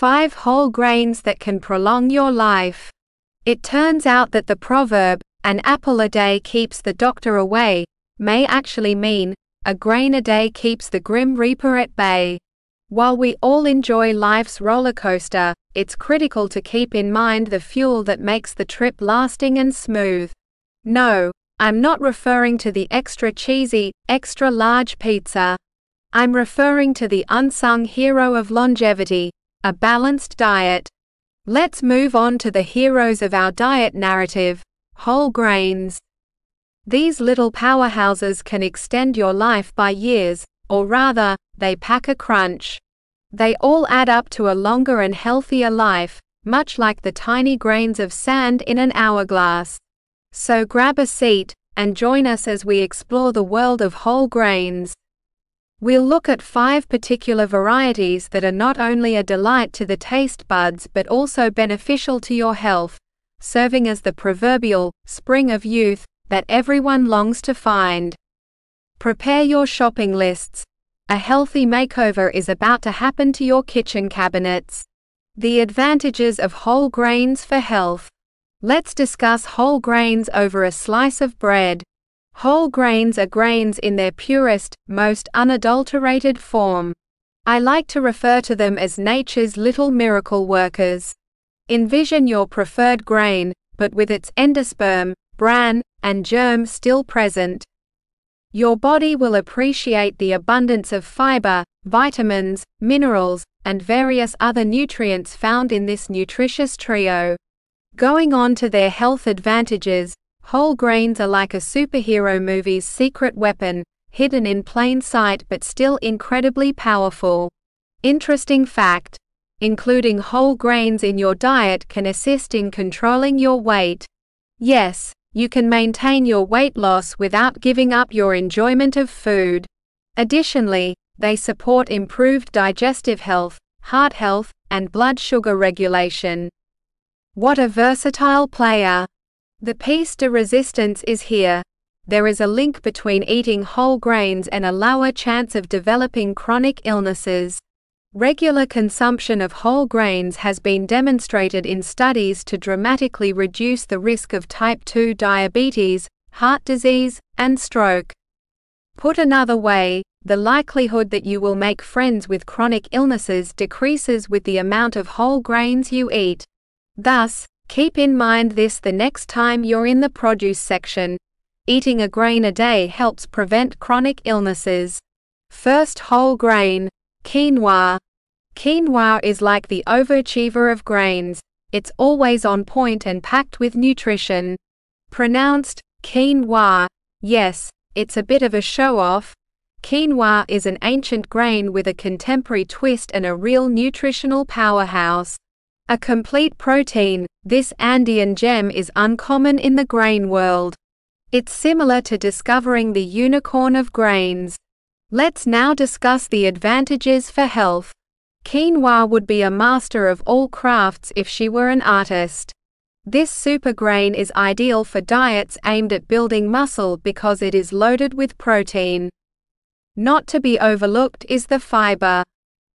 5 whole grains that can prolong your life. It turns out that the proverb, an apple a day keeps the doctor away, may actually mean, a grain a day keeps the grim reaper at bay. While we all enjoy life's roller coaster, it's critical to keep in mind the fuel that makes the trip lasting and smooth. No, I'm not referring to the extra cheesy, extra large pizza. I'm referring to the unsung hero of longevity, a balanced diet. Let's move on to the heroes of our diet narrative whole grains. These little powerhouses can extend your life by years, or rather, they pack a crunch. They all add up to a longer and healthier life, much like the tiny grains of sand in an hourglass. So grab a seat, and join us as we explore the world of whole grains. We'll look at five particular varieties that are not only a delight to the taste buds but also beneficial to your health, serving as the proverbial spring of youth that everyone longs to find. Prepare your shopping lists. A healthy makeover is about to happen to your kitchen cabinets. The advantages of whole grains for health. Let's discuss whole grains over a slice of bread. Whole grains are grains in their purest, most unadulterated form. I like to refer to them as nature's little miracle workers. Envision your preferred grain, but with its endosperm, bran, and germ still present. Your body will appreciate the abundance of fiber, vitamins, minerals, and various other nutrients found in this nutritious trio. Going on to their health advantages, whole grains are like a superhero movie's secret weapon, hidden in plain sight but still incredibly powerful. Interesting fact including whole grains in your diet can assist in controlling your weight. Yes, you can maintain your weight loss without giving up your enjoyment of food. Additionally, they support improved digestive health, heart health, and blood sugar regulation. What a versatile player! The piece de resistance is here. There is a link between eating whole grains and a lower chance of developing chronic illnesses. Regular consumption of whole grains has been demonstrated in studies to dramatically reduce the risk of type 2 diabetes, heart disease, and stroke. Put another way, the likelihood that you will make friends with chronic illnesses decreases with the amount of whole grains you eat. Thus, keep in mind this the next time you're in the produce section. Eating a grain a day helps prevent chronic illnesses. First whole grain, Quinoa. Quinoa is like the overachiever of grains. It's always on point and packed with nutrition. Pronounced quinoa. Yes, it's a bit of a show off. Quinoa is an ancient grain with a contemporary twist and a real nutritional powerhouse. A complete protein, this Andean gem is uncommon in the grain world. It's similar to discovering the unicorn of grains. Let's now discuss the advantages for health. Quinoa would be a master of all crafts if she were an artist. This super grain is ideal for diets aimed at building muscle because it is loaded with protein. Not to be overlooked is the fiber.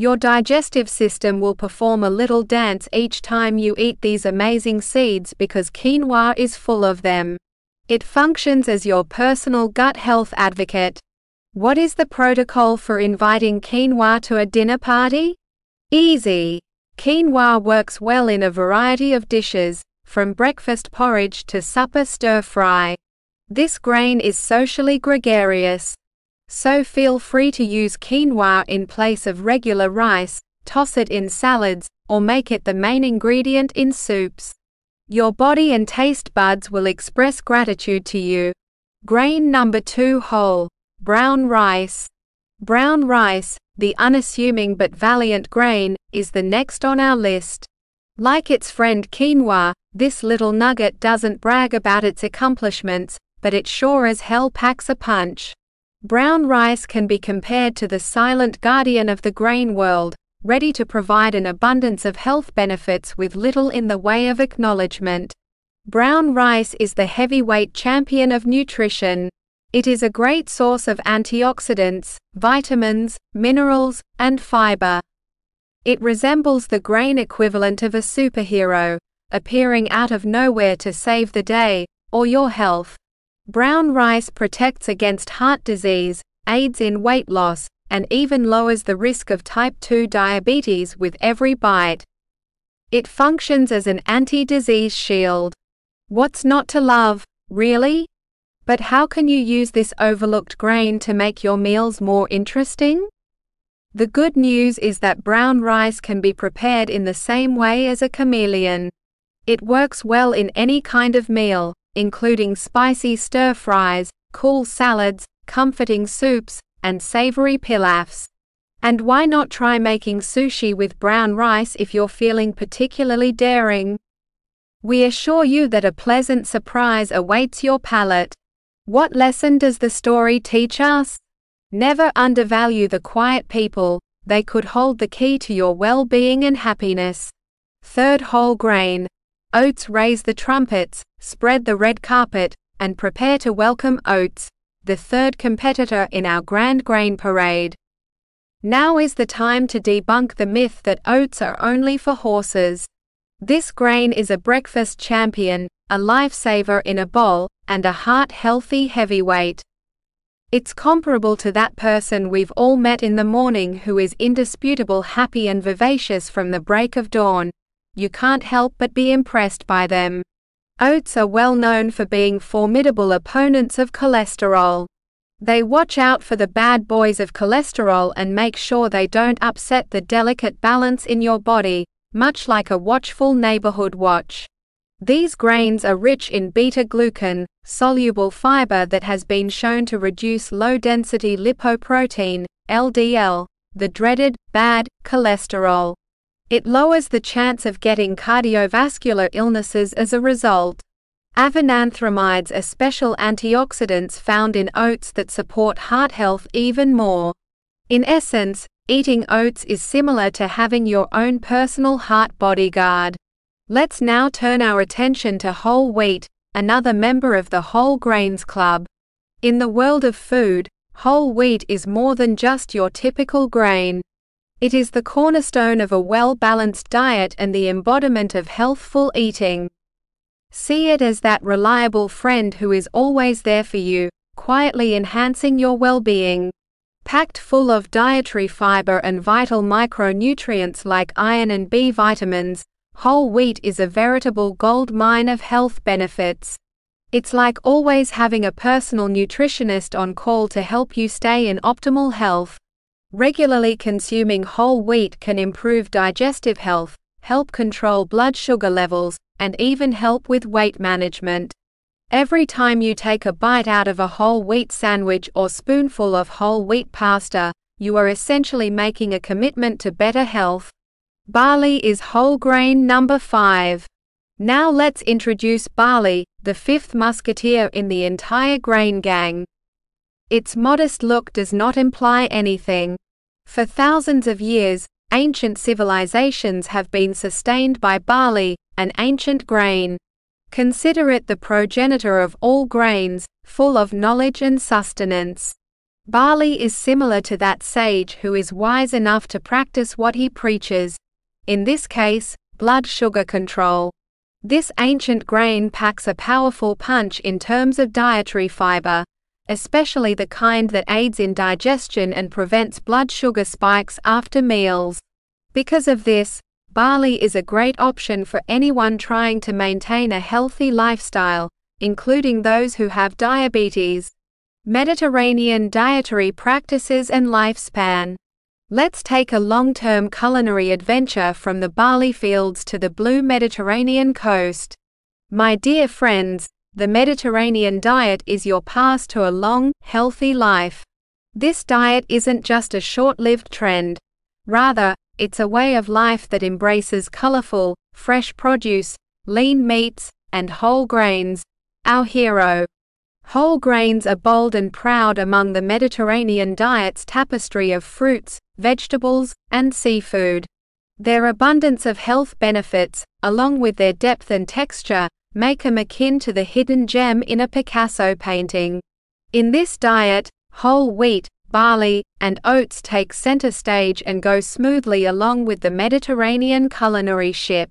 Your digestive system will perform a little dance each time you eat these amazing seeds because quinoa is full of them. It functions as your personal gut health advocate. What is the protocol for inviting quinoa to a dinner party? Easy. Quinoa works well in a variety of dishes, from breakfast porridge to supper stir fry. This grain is socially gregarious. So feel free to use quinoa in place of regular rice, toss it in salads, or make it the main ingredient in soups. Your body and taste buds will express gratitude to you. Grain number 2 whole. Brown rice. Brown rice, the unassuming but valiant grain, is the next on our list. Like its friend quinoa, this little nugget doesn't brag about its accomplishments, but it sure as hell packs a punch. Brown rice can be compared to the silent guardian of the grain world, ready to provide an abundance of health benefits with little in the way of acknowledgement. Brown rice is the heavyweight champion of nutrition. It is a great source of antioxidants, vitamins, minerals, and fiber. It resembles the grain equivalent of a superhero, appearing out of nowhere to save the day, or your health. Brown rice protects against heart disease, aids in weight loss, and even lowers the risk of type 2 diabetes with every bite. It functions as an anti-disease shield. What's not to love, really? But how can you use this overlooked grain to make your meals more interesting? The good news is that brown rice can be prepared in the same way as a chameleon. It works well in any kind of meal, including spicy stir fries, cool salads, comforting soups, and savory pilafs. And why not try making sushi with brown rice if you're feeling particularly daring? We assure you that a pleasant surprise awaits your palate. What lesson does the story teach us? Never undervalue the quiet people, they could hold the key to your well being and happiness. Third whole grain. Oats raise the trumpets, spread the red carpet, and prepare to welcome oats, the third competitor in our Grand Grain Parade. Now is the time to debunk the myth that oats are only for horses. This grain is a breakfast champion, a lifesaver in a bowl, and a heart healthy heavyweight. It's comparable to that person we've all met in the morning who is indisputable happy and vivacious from the break of dawn. You can't help but be impressed by them. Oats are well known for being formidable opponents of cholesterol. They watch out for the bad boys of cholesterol and make sure they don't upset the delicate balance in your body, much like a watchful neighborhood watch. These grains are rich in beta-glucan, soluble fiber that has been shown to reduce low-density lipoprotein, LDL, the dreaded, bad, cholesterol. It lowers the chance of getting cardiovascular illnesses as a result. Avenanthramides are special antioxidants found in oats that support heart health even more. In essence, eating oats is similar to having your own personal heart bodyguard. Let's now turn our attention to whole wheat, another member of the Whole Grains Club. In the world of food, whole wheat is more than just your typical grain. It is the cornerstone of a well-balanced diet and the embodiment of healthful eating. See it as that reliable friend who is always there for you, quietly enhancing your well-being. Packed full of dietary fiber and vital micronutrients like iron and B vitamins, whole wheat is a veritable gold mine of health benefits. It's like always having a personal nutritionist on call to help you stay in optimal health. Regularly consuming whole wheat can improve digestive health, help control blood sugar levels, and even help with weight management. Every time you take a bite out of a whole wheat sandwich or spoonful of whole wheat pasta, you are essentially making a commitment to better health. Barley is whole grain number 5. Now let's introduce barley, the fifth musketeer in the entire grain gang. Its modest look does not imply anything. For thousands of years, ancient civilizations have been sustained by barley, an ancient grain. Consider it the progenitor of all grains, full of knowledge and sustenance. Barley is similar to that sage who is wise enough to practice what he preaches. In this case, blood sugar control. This ancient grain packs a powerful punch in terms of dietary fiber, especially the kind that aids in digestion and prevents blood sugar spikes after meals. Because of this, barley is a great option for anyone trying to maintain a healthy lifestyle, including those who have diabetes. Mediterranean dietary practices and lifespan. Let's take a long-term culinary adventure from the barley fields to the blue Mediterranean coast. My dear friends, the Mediterranean diet is your path to a long, healthy life. This diet isn't just a short-lived trend. Rather, it's a way of life that embraces colorful, fresh produce, lean meats, and whole grains. Our hero. Whole grains are bold and proud among the Mediterranean diet's tapestry of fruits, vegetables, and seafood. Their abundance of health benefits, along with their depth and texture, make them akin to the hidden gem in a Picasso painting. In this diet, whole wheat, barley, and oats take center stage and go smoothly along with the Mediterranean culinary ship.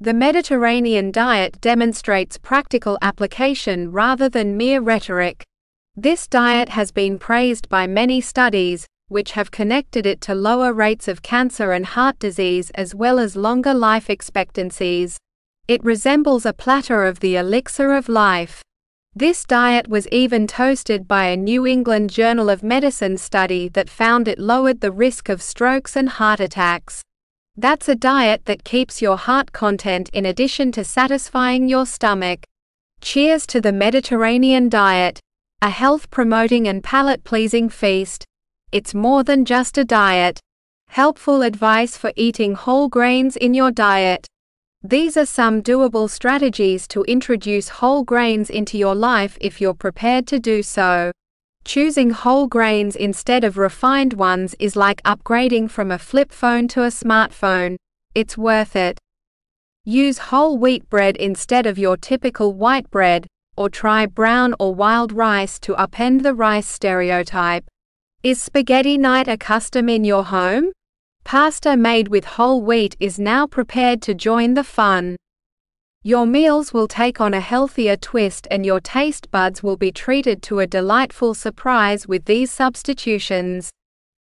The Mediterranean diet demonstrates practical application rather than mere rhetoric. This diet has been praised by many studies, which have connected it to lower rates of cancer and heart disease as well as longer life expectancies. It resembles a platter of the elixir of life. This diet was even toasted by a New England Journal of Medicine study that found it lowered the risk of strokes and heart attacks. That's a diet that keeps your heart content in addition to satisfying your stomach. Cheers to the Mediterranean diet, a health promoting and palate pleasing feast. It's more than just a diet. Helpful advice for eating whole grains in your diet. These are some doable strategies to introduce whole grains into your life if you're prepared to do so. Choosing whole grains instead of refined ones is like upgrading from a flip phone to a smartphone. It's worth it. Use whole wheat bread instead of your typical white bread, or try brown or wild rice to upend the rice stereotype. Is spaghetti night a custom in your home? Pasta made with whole wheat is now prepared to join the fun. Your meals will take on a healthier twist and your taste buds will be treated to a delightful surprise with these substitutions.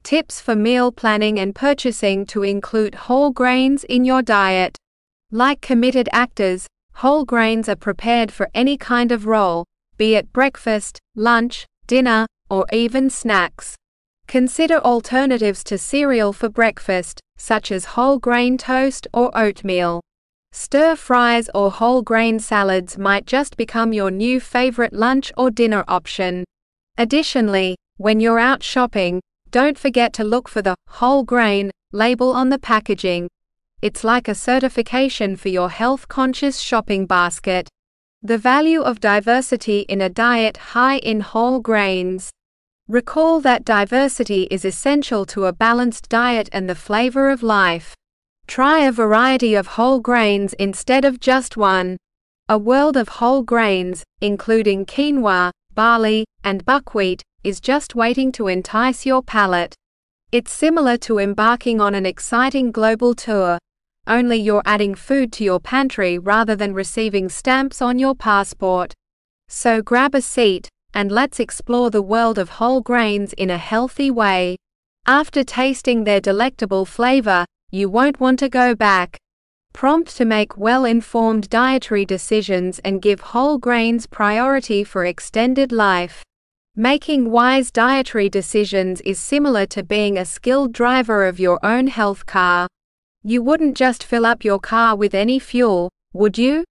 Tips for meal planning and purchasing to include whole grains in your diet. Like committed actors, whole grains are prepared for any kind of role, be it breakfast, lunch, dinner, or even snacks. Consider alternatives to cereal for breakfast, such as whole grain toast or oatmeal. Stir fries or whole grain salads might just become your new favorite lunch or dinner option. Additionally, when you're out shopping, don't forget to look for the whole grain label on the packaging. It's like a certification for your health conscious shopping basket. The value of diversity in a diet high in whole grains. Recall that diversity is essential to a balanced diet and the flavor of life. Try a variety of whole grains instead of just one. A world of whole grains, including quinoa, barley, and buckwheat, is just waiting to entice your palate. It's similar to embarking on an exciting global tour, only you're adding food to your pantry rather than receiving stamps on your passport. So grab a seat, and let's explore the world of whole grains in a healthy way. After tasting their delectable flavor, you won't want to go back. Prompt to make well informed dietary decisions and give whole grains priority for extended life. Making wise dietary decisions is similar to being a skilled driver of your own health car. You wouldn't just fill up your car with any fuel, would you?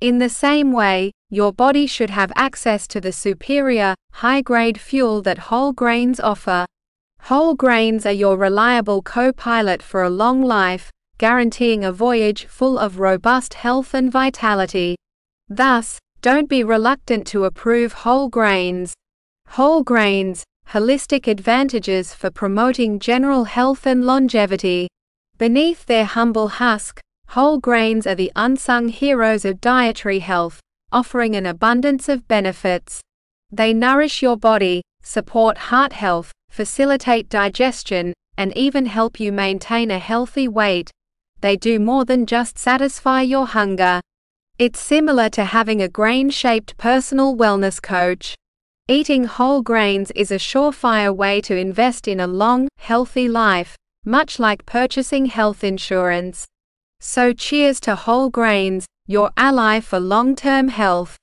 In the same way, your body should have access to the superior, high grade fuel that whole grains offer. Whole grains are your reliable co pilot for a long life, guaranteeing a voyage full of robust health and vitality. Thus, don't be reluctant to approve whole grains. Whole grains, holistic advantages for promoting general health and longevity. Beneath their humble husk, whole grains are the unsung heroes of dietary health, offering an abundance of benefits. They nourish your body, support heart health, facilitate digestion, and even help you maintain a healthy weight. They do more than just satisfy your hunger. It's similar to having a grain shaped personal wellness coach. Eating whole grains is a surefire way to invest in a long, healthy life, much like purchasing health insurance. So cheers to whole grains, your ally for long-term health.